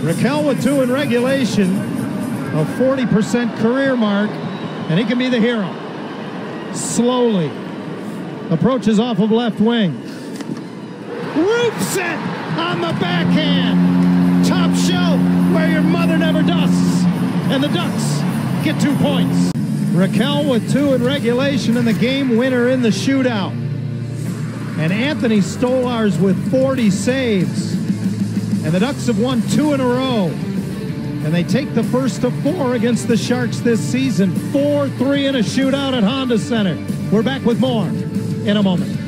Rakell with two in regulation, a 40% career mark, and he can be the hero. Slowly approaches off of left wing. Roofs it on the backhand. Top shelf where your mother never dusts. And the Ducks get two points. Rakell with two in regulation and the game winner in the shootout. And Anthony Stolarz with 40 saves. And the Ducks have won two in a row. And they take the first of four against the Sharks this season. 4 3 in a shootout at Honda Center. We're back with more in a moment.